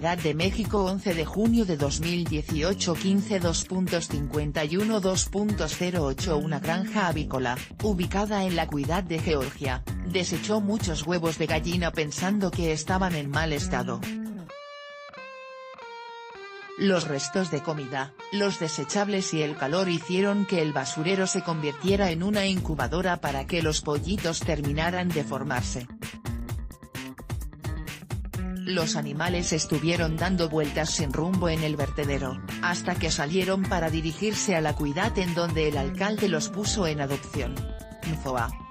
de México 11 de junio de 2018 15 2.51 2.08 Una granja avícola, ubicada en la Cuidad de Georgia, desechó muchos huevos de gallina pensando que estaban en mal estado. Los restos de comida, los desechables y el calor hicieron que el basurero se convirtiera en una incubadora para que los pollitos terminaran de formarse. Los animales estuvieron dando vueltas sin rumbo en el vertedero, hasta que salieron para dirigirse a la cuidad en donde el alcalde los puso en adopción. Infoa.